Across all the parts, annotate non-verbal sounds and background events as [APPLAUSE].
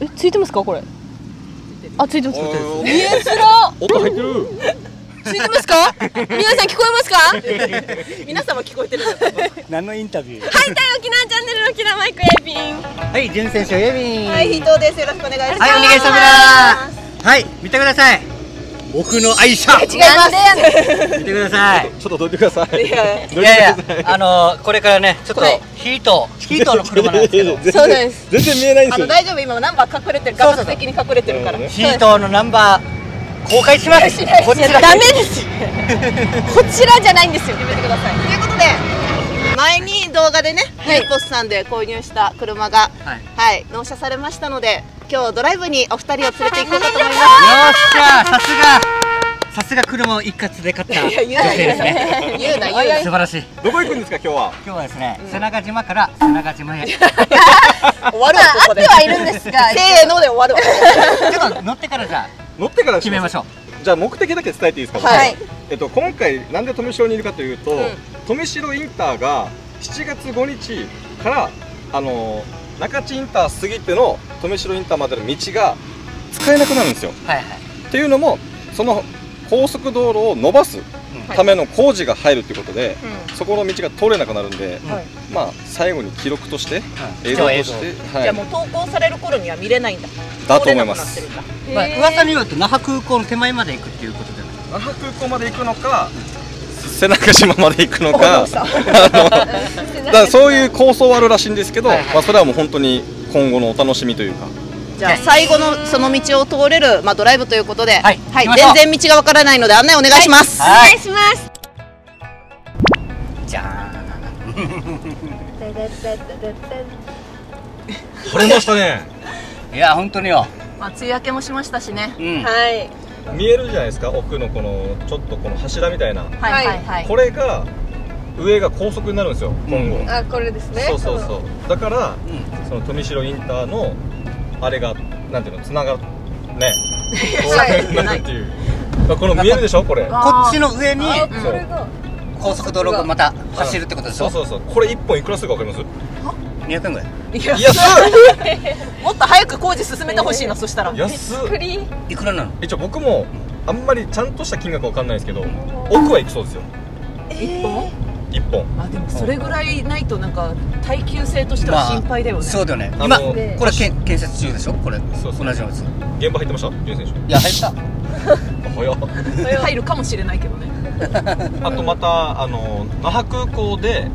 えついてますかこれ？あついてます。見えづら音入ってる。ついてますか？皆さん聞こえますか？[LAUGHS] 皆様聞こえてる何のインタビュー？はい、タイ沖縄チャンネルのキラマイクエビン。はい、純選手エビン。はい、伊藤です。よろしくお願いします。はい、お願いします。はい、見てください僕の愛車。違います。見てください。ちょっとどいてください。いやいや。あのー、これからね、ちょっとはい。ヒート、ヒートの車なんですけど。[LAUGHS] そうなんです。全然見えないんですよ。あの大丈夫。今ナンバー隠れてる。画角的に隠れてるから。ヒートのナンバー公開します。こちらいやダメです。よ [LAUGHS] こちらじゃないんですよ。やめてください。ということで前に動画でね、はい。イポスさんで購入した車がはい。はい納車されましたので今日ドライブにお二人を連れて行こうかと思います。よっしゃ。さすが。さすが車を一括で買った。女性ですね言うな言うな素晴らしいどこ行くんですか今日は？今日はですね、瀬長島から瀬長島へ。ち終わるわ。ここで合ってはいるんですがせーので終わるわ。ょっと乗ってからじゃあ。乗ってから決めましょうじゃあ目的だけ伝えていいですか？はい。えっと、今回なんで富城にいるかというと、ん富城インターが7月5日からあのー中地インター過ぎての富城インターまでの道が使えなくなるんですよ。はいはい。っていうのもその高速道路を伸ばすための工事が入るということで、そこの道が通れなくなるんで、はいまあ最後に記録として、うん。映像として、はい、じゃあもう投稿される頃には見れないんだ。だと思います。まあ、噂によると那覇空港の手前まで行くっていうことじゃない那覇空港まで行くのか瀬中島まで行くのかそういう構想はあるらしいんですけど、はいはい。まあ、それはもう本当に今後のお楽しみというか。じゃあ最後のその道を通れる、まあ、ドライブということで、はい。行きましょう。全然道がわからないので案内お願いします、お願いします。じゃ晴れましたね。いや本当によ。まあ、梅雨明けもしましたしね、うん。はい見えるじゃないですか奥のこのちょっとこの柱みたいな。はいはいはい。これが上が高速になるんですよ今後、あこれですね。そうそうそう。だからうん。その富城インターのあれがなんていうのつながるね。[LAUGHS] はい。高速になるっていう。まあこの見えるでしょこれ。こっちの上にこれが高速道路がまた走るってことでしょ？そうそうそう。これ1本いくらするか分かり200円ぐらい安もっと早く工事進めてほしいな、そしたら。っ。安っいくらなの？一応僕もあんまりちゃんとした金額わかんないですけど奥はいくそうですよ。一本？1本。あでもそれぐらいないとなんか耐久性としては心配だよね、そうだよね。あの今これ建建設中でしょ？これ。そうそう。同じようなやつ。現場入ってました？純選手。いや入った。[LAUGHS] 入るかもしれないけどね。あとまたあの那覇空港で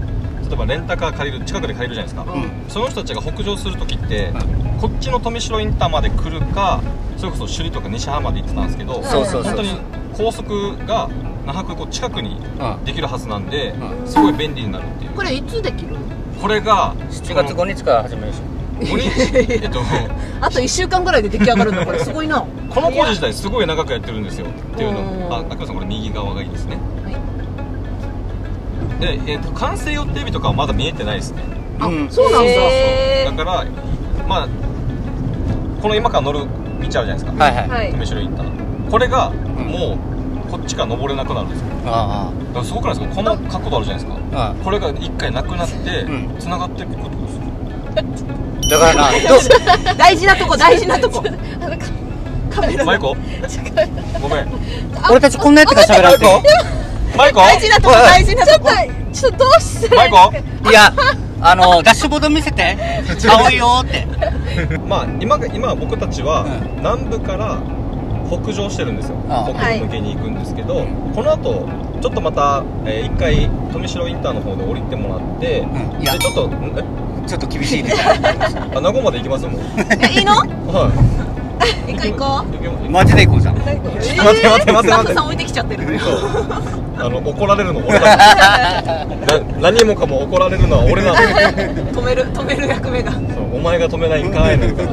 例えばレンタカー借りる近くで借りるじゃないですか、うん。その人たちが北上する時って、こっちの富城インターまで来るかそれこそ首里とか西浜まで行ってたんですけどそうそうそう。本当に高速が那覇空港近くにうんできるはずなんで、うすごい便利になるっていう。これいつできるの？これが7月5日から始めるでしょ。5日？えっと [LAUGHS] あと1週間ぐらいで出来上がるんだこれすごいな。この工事自体すごい長くやってるんですよ。っていうの。うんあ赤さんこれ右側がいいですね。はいで、えっと完成予定日とかはまだ見えてないですね。あ、うん。そうなんだ、へだからまあこの今から乗る道あるじゃないですか、はいはい。はい。富城インターこれがもうこっちから登れなくなるんですよ。あだからすごくないですか？この角度あるじゃないですか。あああこれが一回なくなってうん。繋がっていくってことですよ。だからな [LAUGHS] ど大事なとこ大事なとこ。カメラマイコごめん。俺たちこんなやつが喋られてマイコ？大事なとこ大事なとこ。ちょっとどうしてマイコ？いやあのダッシュボード見せて。[LAUGHS] 青いよーって。まあ今が今僕たちはうん。南部から北上してるんですよ。ああ。北部向けに行くんですけど、この後ちょっとまた、えー一回富城インターの方で降りてもらって、うん。いや。でちょっとちょっと厳しいね [LAUGHS] あ名護まで行きますもん。[LAUGHS] えいいの？はい [LAUGHS] 行こう行こ行けますマジで行こうじゃん。待って待って待ってうスタッ待ってフさん置いてきちゃってる。あの怒られるの俺だ。[LAUGHS] な何もかも怒られるのは俺なの止める止める役目が。そうお前が止めないんかいなんか。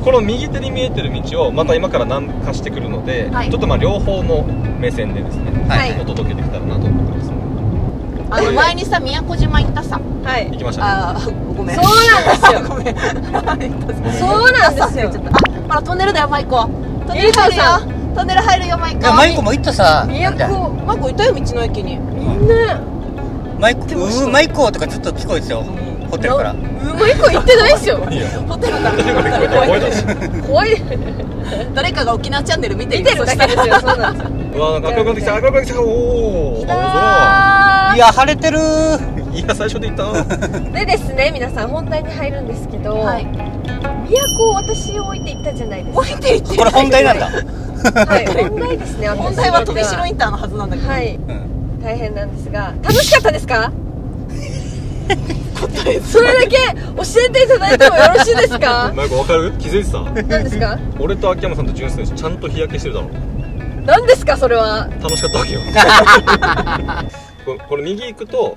この右手に見えてる道をまた今から南下してくるので、はい。ちょっとまあ両方の目線でですね、はい。お届けできたらなと思ってます。あの前にさ宮古島行ったさ。はい。行きましたね。あーごめん。そうなんですよ。ごめん。そうなんですよ。ちょっとあほらトンネルだよマイコ。トンネル入るよ。トンネル入るよマイコ。いやマイコも行ったさ宮なんだよ。古マイコいたよ道の駅に。みん。なマイコうーマイコとかずっと聞こえてたよホテルから。うまい子行ってないですよ。ホテルから。怖い誰かが沖縄チャンネル見て見てるだけですよそうなんですようわなんか赤くなってきた赤くなってきたおおあいや晴れてる。いや最初で言った。[LAUGHS] でですね皆さん本題に入るんですけど、はい都を私を置いていったじゃないですか。置いていってこれ本題なんだ。はい。[LAUGHS] 本題ですね問題は富城インンターのはずなんだけど。はい。うん。大変なんですが楽しかったですか？[LAUGHS] それだけ教えていただいてもよろしいですか？マイコわかる？気づいてた？何ですか？俺と秋山さんと純粋ちゃんと日焼けしてるだろ。何ですか？それは。楽しかったわけよ。[LAUGHS] これこれ右行くと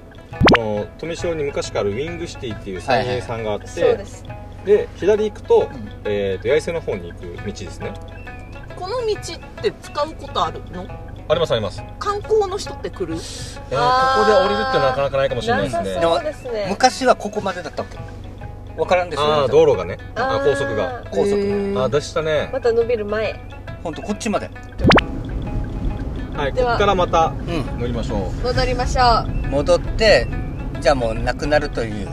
この富城に昔からあるウィングシティっていう菜園さんがあって、そうですで左行くと,、えー、と八重洲の方に行く道ですね。この道って使うことあるの？ありますあります、観光の人って来る？えー、ここで降りるってなかなかないかもしれないですね。ですね。昔はここまでだったっけ？わからんですよ。ああ道路がね。あー高速が。高速あでしたね。また伸びる前。本当こっちまで。はいこでは。こからまたう乗りましょう。戻りましょう。ん戻ってじゃあもうなくなるという、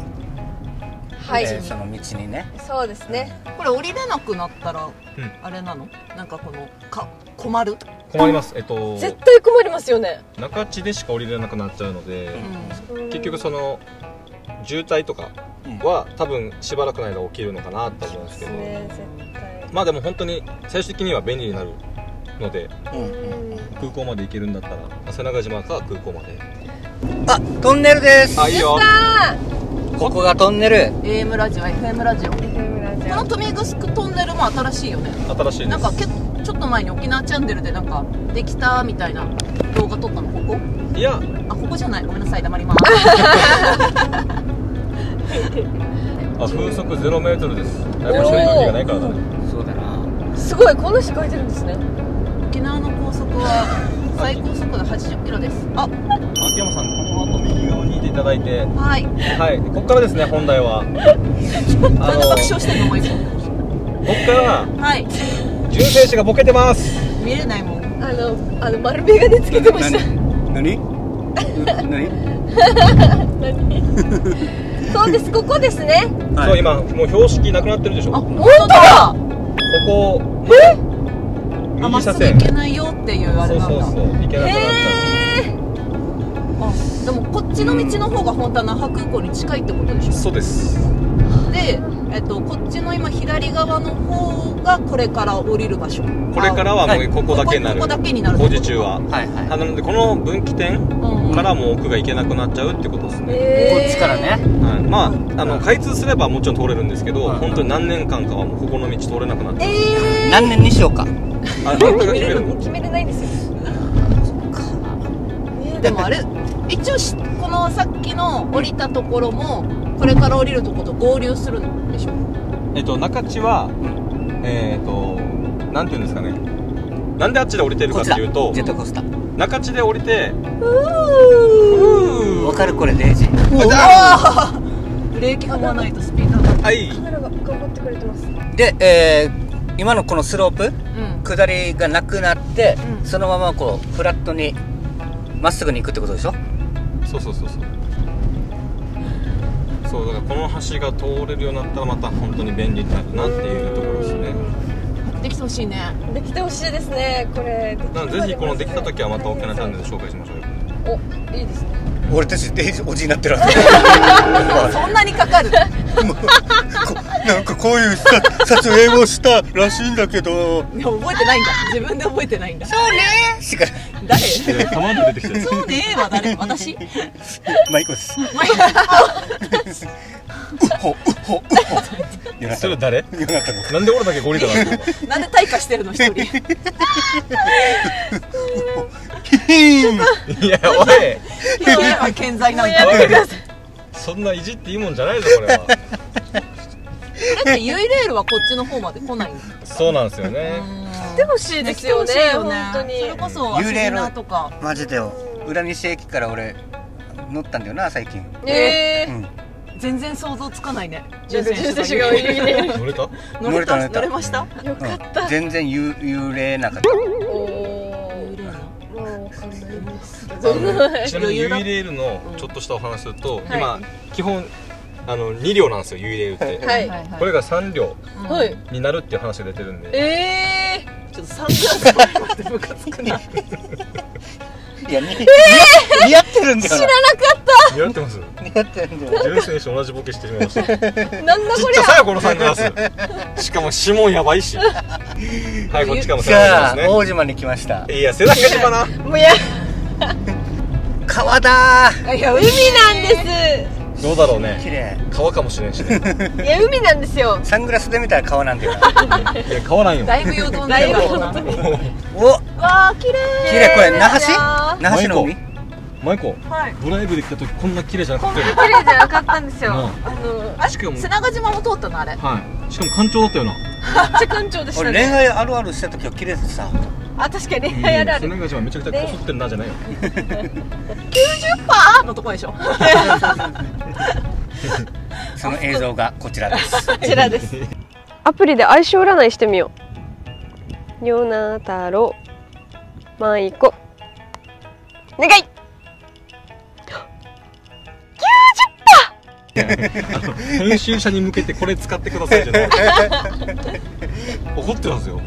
はい、えーその道にね。そうですね。これ降りれなくなったらうん。あれなの？なんかこのか困る？困ります。えっと絶対困りますよね。中地でしか降りれなくなっちゃうので、うん。結局その渋滞とかは多分しばらくの間起きるのかなと思うんですけど、ね絶対。まあでも本当に最終的には便利になるのでうんうんうん。空港まで行けるんだったら瀬長島か空港まで。あトンネルです。あいいよあここがトンネル。AM ラジオ FM ラジオ。こーの富城トンネルも新しいよね。新しいです。なんか結構ちょっと前に沖縄チャンネルでなんかできたみたいな動画撮ったのここ？いや。あここじゃない。ごめんなさい黙ります。[LAUGHS] あ風速0メートルです。やっぱり扇風機がないからだね。そうだな。すごいこんな人書いてるんですね。沖縄の高速は最高速度80キロです。あ秋山さんこの後右側にいていただいてはい。はい。ここからですね本題は。[LAUGHS] あなんで爆笑してんのもう一個ここからはい。純正士がボケてます。見れないもん。あのあの丸眼鏡つけてました。[LAUGHS] 何？何？そうです。ここですね。そう今もう標識なくなってるでしょ。あこ本当だ。こあ右まっすぐ車線行けないよっていうあれなんだ。そうそうそう。行けなくなっちゃへえあでもこっちの道の方が本当は那覇空港に近いってことでしうそうです。ょで、えっと、こっちの今左側の方がこれから降りる場所。これからはもうここだけになる。ここここだけになる。工事中は。はいはい。あなのでこの分岐点うんからもう奥が行けなくなっちゃうってことですね、へこっちからね。はい、まああの開通すればもちろん通れるんですけど、はい本当に何年間かはもうここの道通れなくなっちゃう、え何年にしようか。あ決め [LAUGHS] 決めれないんですよ。ねでもあれ一応しこのさっきの降りたところもこれから降りるとこと合流するんでしょ？えっと中地はえっとなんていうんですかね。なんであっちで降りてるかこっていうとジェットコースター。中地で降りてわかるこれデイジ。ー。ブレーキ踏まないとスピード。がはい。カメラが頑張ってくれてます。で、えー今のこのスロープうん。下りがなくなって、うん。そのままこうフラットにまっすぐに行くってことでしょ？そうそうそうそう。そうだからこの橋が通れるようになったらまた本当に便利になるなっていうところですね。できてほしいね。できてほしいですねこれ。なのでぜひこのできた時はまた大きなチャンネルで紹介しましょうよ。おいいですね俺たちデイジーおじになってるはず。[LAUGHS] そんなにかかる。[LAUGHS] なんかこういう [LAUGHS] さ撮影をしたらしいんだけど。いや覚えてないんだ。自分で覚えてないんだ。そうね。しか誰？たまに出てきてるそうね。は誰？私？マイコです。まあうほうほうほ。ヨナタンそれ誰？なんで俺だけゴリラだったの？なんで退化してるの一人。いやおい。一人は健在なんだ。そんないじっていいもんじゃないぞこれは。だってユイレールはこっちの方まで来ない。んだそうなんですよね。来てほしいですよねよ本当に。それこそアシリナとか。マジでよ。浦西駅から俺乗ったんだよな最近。ええ。うん。全然想像つかないね。[LAUGHS] 乗れた？乗れた？乗れた乗れました？よかった。うん。全然ゆ幽霊なかった。おー。ユイレールもうわかんないです。けあどの？ちなみにユイ余裕だ。レールのちょっとしたお話すると、はい。今基本あの2両なんですよ UAU って、はい。これが3両はい。になるっていう話が出てるんで。えちょっとサングラスを持ってムカつくねいや、に似合ってるんだよな。似合ってます。似合ってるんだよ。純選手同じボケしてしまいましたちっー、なんだこりちゃさよこのサングラス。しかも指紋やばいし。はいこっちからも背中さあ、ですね。大島に来ました。いや背中島な。ゃもうや。川だいや海なんでどうだろうね。綺麗。川かもしれんしね。す [LAUGHS] いや海なんですよ。サングラスで見たら川なんだよな。いや川なんよ。だいぶよどんだ。いぶでるわおわあ綺麗。綺麗。これ、那覇市？那覇市の海？マイコはい。ドライブで来た時こんな綺麗じゃなかったよ。ね綺麗じゃなかったんですよ。うんあのあしかも瀬長島も通ったのあれ。はい。しかも干潮だったよな。めっちゃ館長でした俺恋ね愛あるあるした時は綺麗でさ。あ確かに。恋愛あるある。瀬中島めちゃくちゃこすってんなじゃないよ。パー？のとこでしょ。[LAUGHS] その映像がこちらです。[LAUGHS] こちらです。アプリで相性占いしてみよう。ニョナ太郎。マイコお願い。編集者に向けてこれ使ってくださいじゃない。[LAUGHS] 怒ってますよ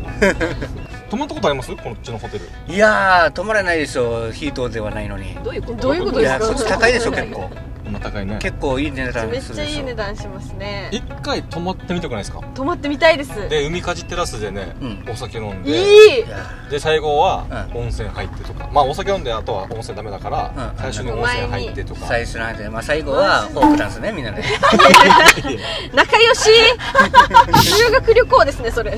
泊まったことあります？こっちのホテル。いやー、止まらないでしょ。ヒートではないのに。どういうこと？どういうこといや、ですか？こっち高いでしょ、結構。こんな高いね。結構いい値段めっちゃいい。値段しますね。一回泊まってみたくないですか？泊まってみたいです。で海かじテラスでね、うん。お酒飲んで。いい！で最後はう温泉入ってとか、まあお酒飲んであとは温泉ダメだから、うん。最初に温泉入ってとか、最初の間で、まあ最後はフォークダンスね、みんなで。[LAUGHS] 仲良し。[LAUGHS] 修学旅行ですねそれ [LAUGHS]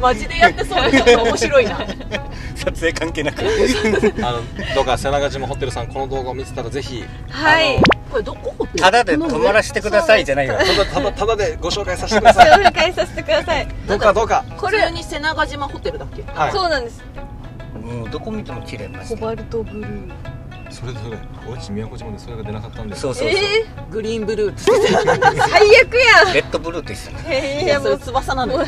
マジでやってそうでちょっと面白いな。[LAUGHS] 撮影関係なく。[LAUGHS] あのどうか瀬長島ホテルさんこの動画を見てたらぜひはい。これどこ？ホテルただで泊まらせてくださいじゃないよ。ただただただでご紹介させてください。紹介させてください。どうかどうか。これに瀬長島ホテルだっけ？はい。そうなんです。もうどこ見ても綺麗マジで。コバルトブルーそれでそれおうち宮古島でそれが出なかったんですそうそうそう。えグリーンブルーって最悪やんレッドブルーって言ってたね。いいやそれやもう翼なのよ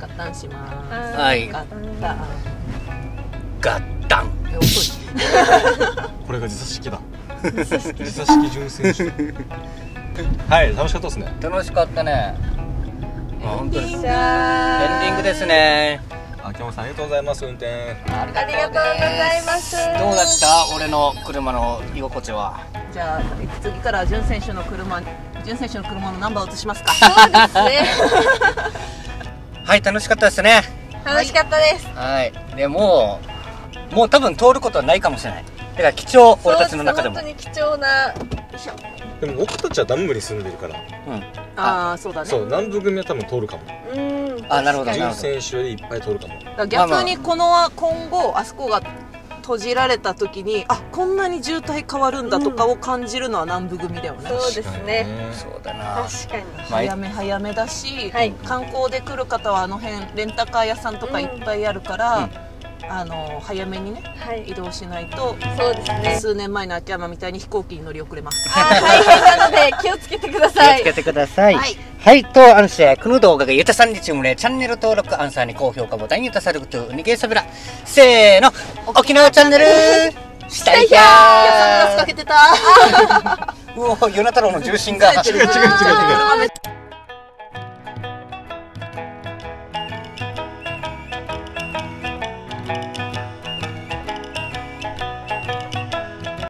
ガタンしまあはい。すガッタンガッタン。これが自殺式だ自殺式純選手はい楽しかったですね楽しかったね。エンディングですね。秋山さんありがとうございます。運転。ありありがとうございます。どうだった俺の車の居心地は？じゃあ次から潤選手の車潤選手の車のナンバーを移しますか。[LAUGHS] そうですね。はい、楽しかったですね。楽しかったです。はい。でもう、もう多分通ることはないかもしれない。だから貴重、俺たちの中でも。本当に貴重なでも僕たちは南部に住んでるから。うん。ああそうだね。そう南部組は多分通るかも。うんあなるほど純選手よりいっぱい通るかもだから逆にこの今後あそこが閉じられた時にあこんなに渋滞変わるんだとかを感じるのは南部組だよね、そうですね。そうだな。確かに。まあ早め早めだし、はい。観光で来る方はあの辺レンタカー屋さんとかいっぱいあるから、うん。あの早めにねはい。移動しないとそうですね。数年前の秋山みたいに飛行機に乗り遅れます。あ大変なので気をつけてください。気をつけてください。はい。はい、と、あのして、この動画がゆたさんにチームでチャンネル登録、アンサーに高評価ボタンにゆたさること、逃げさびら。せーの、沖縄チャンネルしたいひゃいやサングラスかー [LAUGHS] けてた [LAUGHS] うお、ヨナ太郎の重心が。違う違う違う違う